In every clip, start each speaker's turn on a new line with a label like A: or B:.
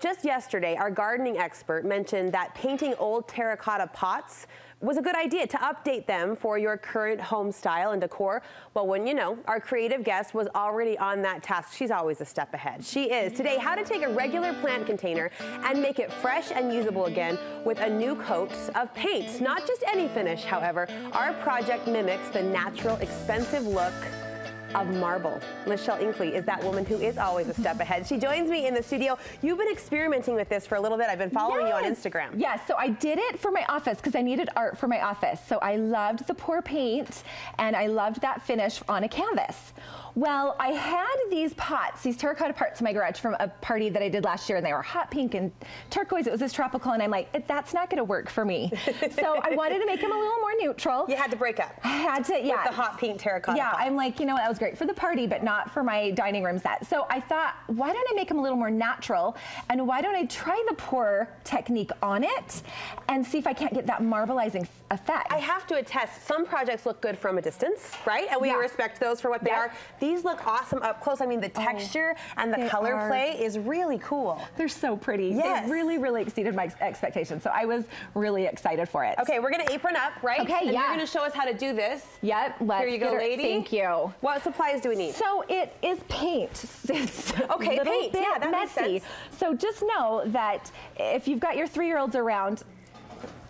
A: Just yesterday, our gardening expert mentioned that painting old terracotta pots was a good idea to update them for your current home style and decor. Well, when you know, our creative guest was already on that task. She's always a step ahead. She is. Today, how to take a regular plant container and make it fresh and usable again with a new coat of paint. Not just any finish, however. Our project mimics the natural, expensive look of marble. Michelle Inkley is that woman who is always a step ahead. She joins me in the studio. You've been experimenting with this for a little bit. I've been following yes. you on Instagram.
B: Yes, so I did it for my office because I needed art for my office. So I loved the pour paint and I loved that finish on a canvas. Well, I had these pots, these terracotta pots in my garage from a party that I did last year and they were hot pink and turquoise. It was this tropical and I'm like, that's not gonna work for me. so I wanted to make them a little more neutral.
A: You had to break up.
B: I had to, yeah.
A: With the hot pink terracotta
B: Yeah,
A: pots.
B: I'm like, you know, that was great for the party, but not for my dining room set. So I thought, why don't I make them a little more natural and why don't I try the pour technique on it and see if I can't get that marbleizing effect.
A: I have to attest, some projects look good from a distance, right? And we yeah. respect those for what they yep. are. These look awesome up close. I mean, the oh, texture oh, and the color are. play is really cool.
B: They're so pretty.
A: Yes.
B: They really, really exceeded my expectations. So I was really excited for it.
A: Okay, we're gonna apron up, right?
B: Okay,
A: and
B: yeah.
A: you're gonna show us how to do this.
B: Yep, let's
A: Here you go, lady.
B: Thank you.
A: What supplies do we need?
B: So it is paint. It's
A: okay, paint. yeah, that
B: messy. So just know that if you've got your three-year-olds around,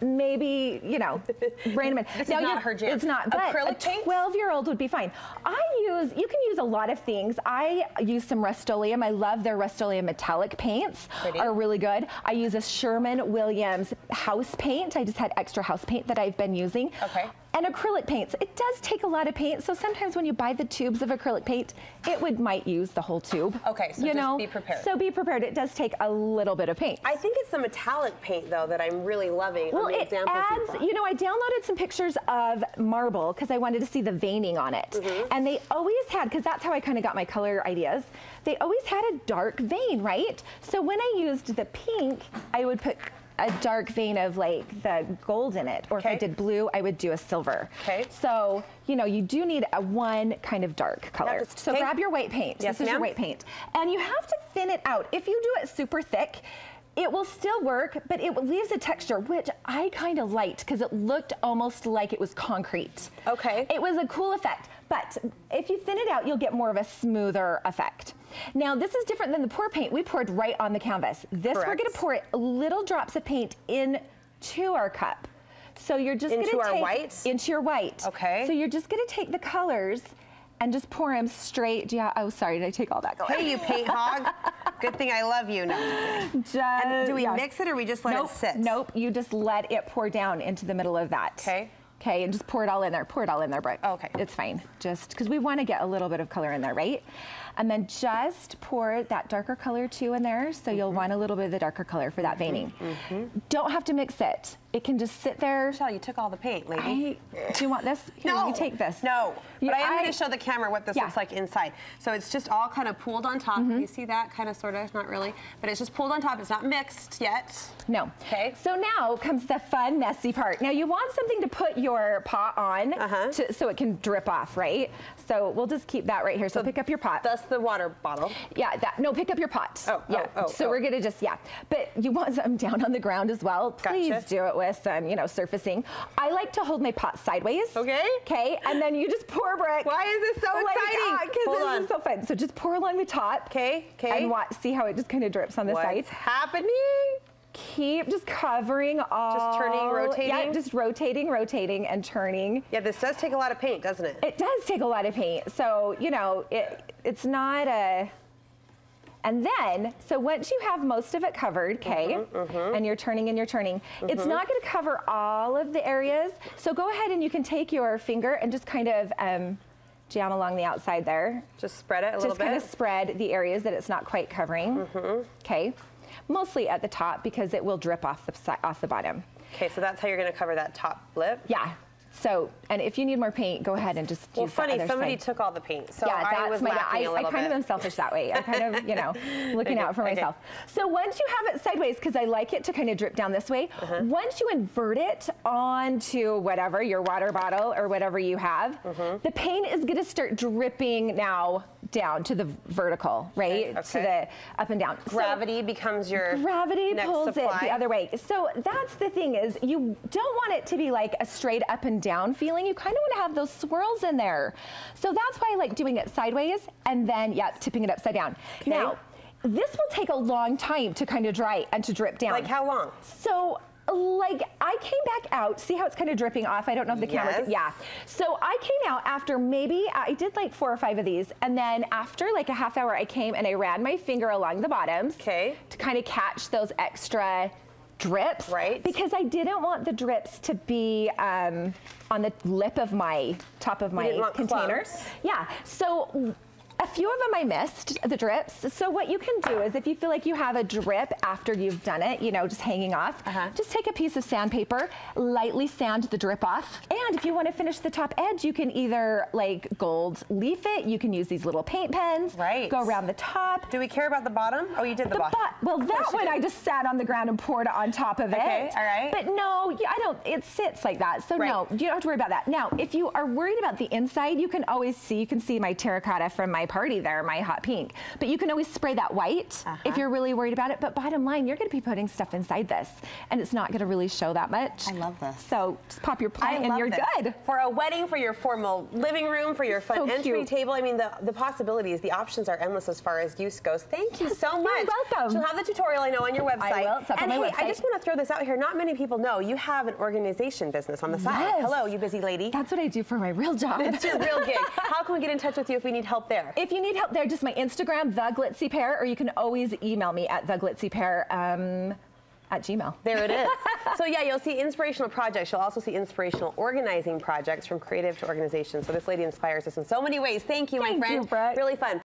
B: maybe, you know, random.
A: this now, is not her jam.
B: It's not, but
A: Acrylic
B: a 12-year-old would be fine. I use, you can use a lot of things. I use some Rust-Oleum. I love their Rust-Oleum metallic paints.
A: Pretty.
B: Are really good. I use a Sherwin Williams house paint. I just had extra house paint that I've been using.
A: Okay
B: and acrylic paints. It does take a lot of paint, so sometimes when you buy the tubes of acrylic paint, it would might use the whole tube.
A: Okay, so
B: you
A: just
B: know?
A: be prepared.
B: So be prepared. It does take a little bit of paint.
A: I think it's the metallic paint though that I'm really loving.
B: Well, it adds. You know, I downloaded some pictures of marble because I wanted to see the veining on it, mm -hmm. and they always had because that's how I kind of got my color ideas. They always had a dark vein, right? So when I used the pink, I would put a dark vein of like the gold in it. Or okay. if I did blue, I would do a silver.
A: Okay.
B: So, you know, you do need a one kind of dark color. so grab your white paint.
A: Yes,
B: this is your white paint. And you have to thin it out. If you do it super thick, it will still work, but it leaves a texture, which I kind of liked because it looked almost like it was concrete.
A: Okay.
B: It was a cool effect. But if you thin it out, you'll get more of a smoother effect. Now, this is different than the pour paint. We poured right on the canvas. This,
A: Correct.
B: we're gonna pour little drops of paint into our cup. So you're just
A: into
B: gonna
A: take-
B: Into
A: our white?
B: Into your white.
A: Okay.
B: So you're just gonna take the colors and just pour them straight. Yeah, oh, sorry, did I take all that color?
A: Hey, you paint hog. Good thing I love you. No,
B: just, and
A: do we yeah. mix it or we just let
B: nope,
A: it sit?
B: Nope, you just let it pour down into the middle of that.
A: Okay.
B: Okay, and just pour it all in there. Pour it all in there, Brooke.
A: Okay.
B: It's fine. Just because we want to get a little bit of color in there, right? And then just pour that darker color too in there. So mm -hmm. you'll mm-hmm. want a little bit of the darker color for that veining. Mm -hmm. Don't have to mix it. It can just sit there.
A: Michelle, you took all the paint, lady.
B: I, do you want this? Here,
A: no.
B: You take this.
A: No. But I am going to show the camera what this yeah. looks like inside. So it's just all kind of pooled on top. Mm -hmm. You see that? Kind of, sort of, not really. But it's just pooled on top. It's not mixed yet.
B: No.
A: Okay.
B: So now comes the fun, messy part. Now you want something to put your pot on
A: uh -huh.
B: to, so it can drip off, right? So we'll just keep that right here. So, so pick up your pot.
A: That's the water bottle.
B: Yeah, that. No, pick up your pot.
A: Oh,
B: yeah.
A: Oh, oh,
B: so
A: oh.
B: we're going to just, yeah. But you want some down on the ground as well. Please
A: gotcha.
B: do it with some, you know, surfacing. I like to hold my pot sideways.
A: Okay.
B: Okay, and then you just pour brick.
A: Why is this so
B: like,
A: exciting?
B: Uh, because this on. is so fun. So just pour along the top.
A: Okay, okay.
B: And watch, see how it just kind of drips on the
A: What's
B: side.
A: What's happening?
B: Keep just covering all.
A: Just turning, rotating?
B: Yeah, just rotating, rotating, and turning.
A: Yeah, this does take a lot of paint, doesn't it?
B: It does take a lot of paint. So, you know, it, it's not a and then, so once you have most of it covered, okay, mm -hmm, mm -hmm. and you're turning and you're turning, mm -hmm. it's mm-hmm. not gonna cover all of the areas. So go ahead and you can take your finger and just kind of um, jam along the outside there.
A: Just spread it a little
B: bit?
A: Just
B: kind of spread the areas that it's not quite covering,
A: mm-hmm.
B: okay? Mostly at the top because it will drip off the, off the bottom.
A: Okay, so that's how you're gonna cover that top lip?
B: Yeah. So, and if you need more paint, go ahead and just
A: Well, funny, somebody
B: side.
A: took all the paint, so
B: yeah,
A: I was
B: my. I, I kind
A: bit.
B: of am selfish that way. I kind of, you know, looking out for
A: okay.
B: myself. So once you have it sideways, because I like it to kind of drip down this way.
A: Uh-huh.
B: Once you invert it onto whatever your water bottle or whatever you have,
A: Mm-hmm.
B: the paint is going to start dripping now down to the vertical, right?
A: Okay,
B: To the up and down. So-
A: Gravity becomes your
B: Gravity pulls it the other way. So that's the thing is you don't want it to be like a straight up and down feeling. You kind of want to have those swirls in there. So that's why I like doing it sideways and then yeah, tipping it upside down.
A: Okay.
B: Now, this will take a long time to kind of dry and to drip down.
A: Like how long?
B: So like I came back out, see how it's kind of dripping off. I don't know if the camera
A: Yes.
B: can, yeah. So I came out after maybe I did like four or five of these and then after like a half hour I came and I ran my finger along the bottoms
A: Okay.
B: to kind of catch those extra drips.
A: Right.
B: Because I didn't want the drips to be um, on the lip of my top of my
A: didn't want
B: container.
A: clumps.
B: Yeah. So a few of them I missed the drips. So what you can do is if you feel like you have a drip after you've done it, you know, just hanging off,
A: Uh-huh.
B: just take a piece of sandpaper, lightly sand the drip off. And if you want to finish the top edge, you can either like gold leaf it, you can use these little paint pens,
A: Right.
B: go around the top.
A: Do we care about the bottom? Oh, you did the,
B: The
A: bottom.
B: bot- well, that one
A: did.
B: I just sat on the ground and poured on top of
A: Okay,
B: it.
A: all right.
B: But no, yeah, I don't. It sits like that, so
A: Right.
B: no, you don't have to worry about that. Now, if you are worried about the inside, you can always see. You can see my terracotta from my party there, my hot pink. But you can always spray that white
A: Uh-huh.
B: if you're really worried about it. But bottom line, you're going to be putting stuff inside this, and it's not going to really show that much.
A: I love this.
B: So just pop your
A: I
B: plant, and you're
A: this.
B: good.
A: For a wedding, for your formal living room, for your fun
B: So
A: entry
B: cute.
A: table. I mean, the, the possibilities, the options are endless as far as use goes. Thank you so much.
B: you're welcome.
A: You'll have the tutorial, I know, on your website.
B: I will. It's up
A: and
B: on my
A: hey, I just want to throw this out here. Not many people know you have an organization business on the side.
B: Yes.
A: Hello, you busy lady.
B: That's what I do for my real job.
A: It's your real gig. How can we get in touch with you if we need help there?
B: If you need help there, just my Instagram, the glitzy pear, or you can always email me at the glitzy pear um, at Gmail.
A: There it is. so yeah, you'll see inspirational projects. You'll also see inspirational organizing projects from creative to organization. So this lady inspires us in so many ways. Thank you, my friend.
B: you, Brooke.
A: Really fun.